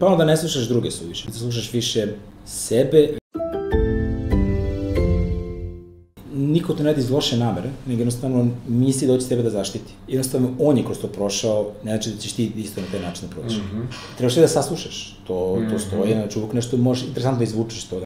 Pa onda ne slušaš druge suviše. Slušaš više sebe. Niko te ne radi iz loše namere, nego jednostavno misli da hoće tebe da zaštiti. Jednostavno, on je kroz to prošao, ne znači da ćeš ti isto na taj način da prođeš. Mm -hmm. Trebaš da saslušaš, to, to mhm. stoji, mm -hmm. znači uvijek nešto možeš interesantno izvučeš toga.